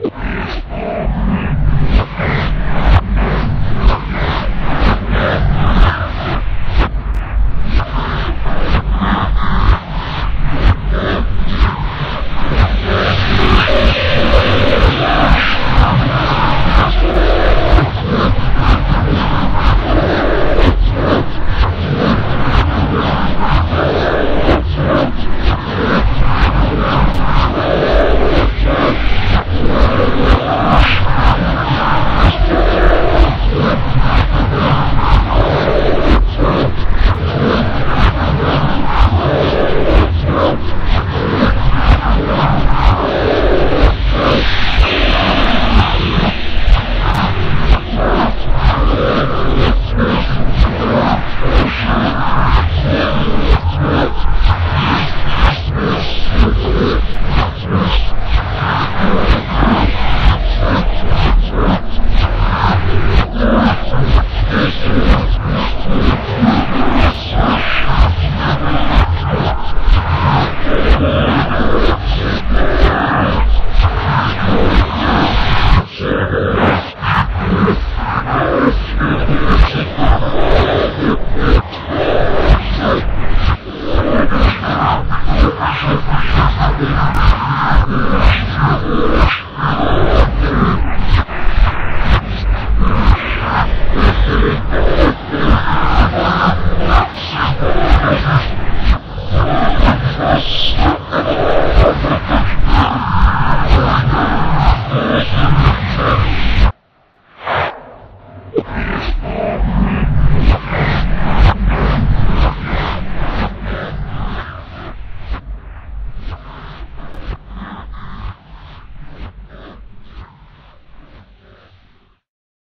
Yeah. you